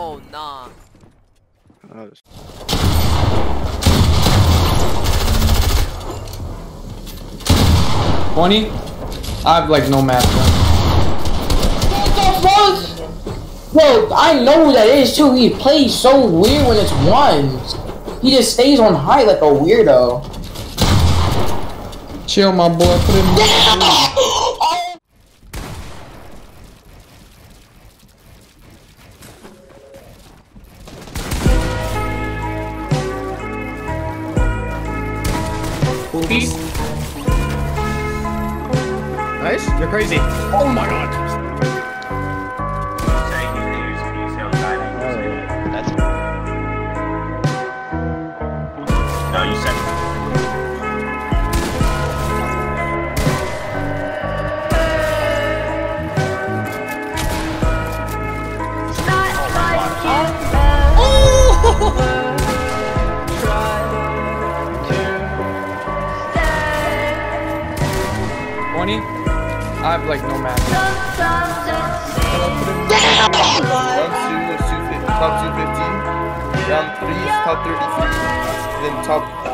Oh, nah. Twenty. I have like no math. What the fuck? Bro, I know who that is too. He plays so weird when it's ones. He just stays on high like a weirdo. Chill, my boy. Put it Peace. Nice. You're crazy. Oh my god. That's. No, you said. 20. I have like no mana. Top 250, round 3 top 33, then top